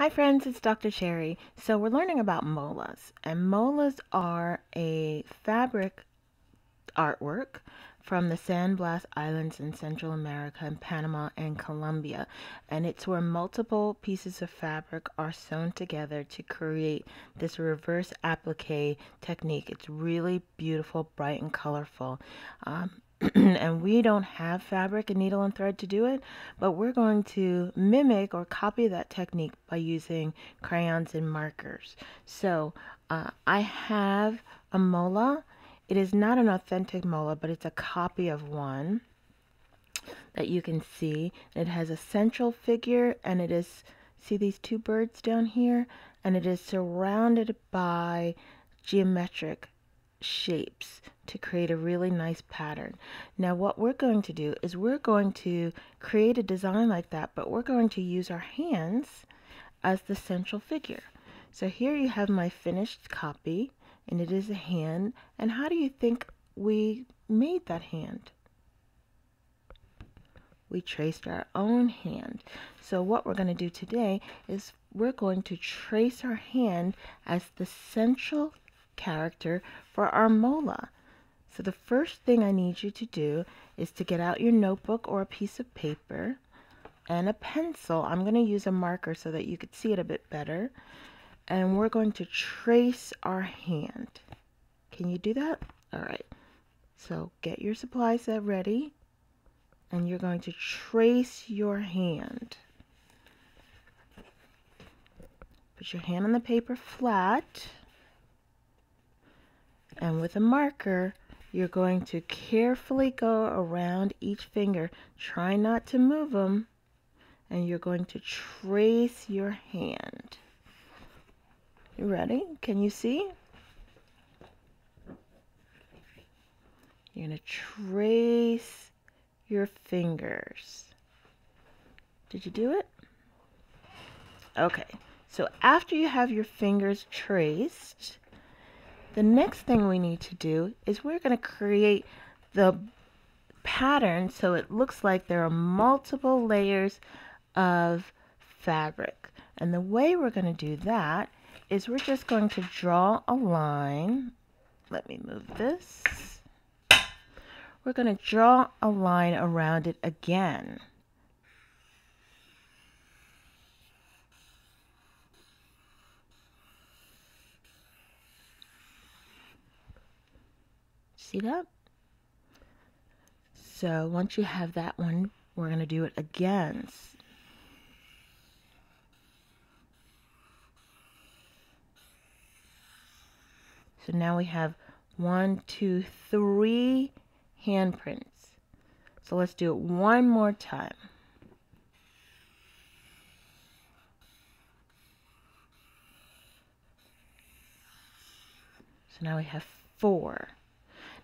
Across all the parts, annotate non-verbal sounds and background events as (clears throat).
Hi friends, it's Dr. Cherry. So we're learning about molas and molas are a fabric artwork from the San Blas Islands in Central America and Panama and Colombia and it's where multiple pieces of fabric are sewn together to create this reverse applique technique. It's really beautiful, bright and colorful. Um, (clears throat) and we don't have fabric and needle and thread to do it, but we're going to mimic or copy that technique by using crayons and markers. So uh, I have a mola. It is not an authentic mola, but it's a copy of one that you can see. It has a central figure and it is, see these two birds down here? And it is surrounded by geometric shapes to create a really nice pattern. Now what we're going to do is we're going to create a design like that, but we're going to use our hands as the central figure. So here you have my finished copy and it is a hand. And how do you think we made that hand? We traced our own hand. So what we're going to do today is we're going to trace our hand as the central character for our mola. So the first thing I need you to do is to get out your notebook or a piece of paper and a pencil. I'm going to use a marker so that you could see it a bit better. And we're going to trace our hand. Can you do that? All right. So get your supply set ready and you're going to trace your hand. Put your hand on the paper flat and with a marker, you're going to carefully go around each finger. Try not to move them. And you're going to trace your hand. You ready? Can you see? You're going to trace your fingers. Did you do it? Okay. So after you have your fingers traced, the next thing we need to do is we're going to create the pattern so it looks like there are multiple layers of fabric. And the way we're going to do that is we're just going to draw a line. Let me move this. We're going to draw a line around it again. See that? So once you have that one, we're going to do it again. So now we have one, two, three handprints. So let's do it one more time. So now we have four.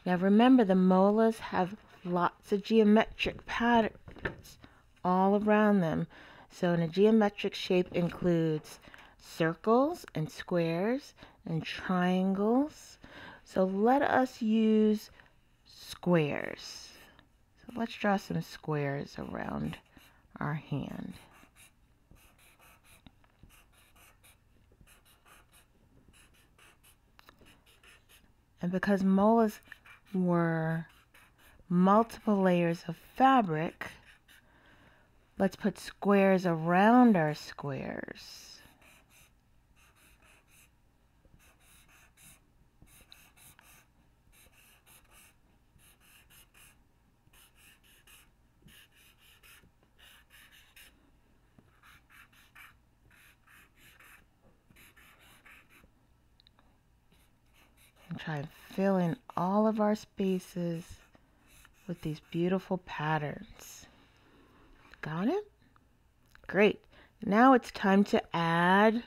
Now remember the molas have lots of geometric patterns all around them. So in a geometric shape includes circles and squares and triangles. So let us use squares. So let's draw some squares around our hand. And because molas were multiple layers of fabric, let's put squares around our squares. and try and fill in all of our spaces with these beautiful patterns. Got it? Great. Now it's time to add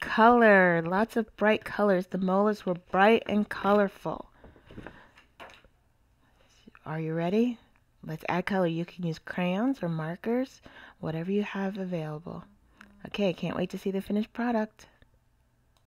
color. Lots of bright colors. The molas were bright and colorful. Are you ready? Let's add color. You can use crayons or markers, whatever you have available. Okay, can't wait to see the finished product.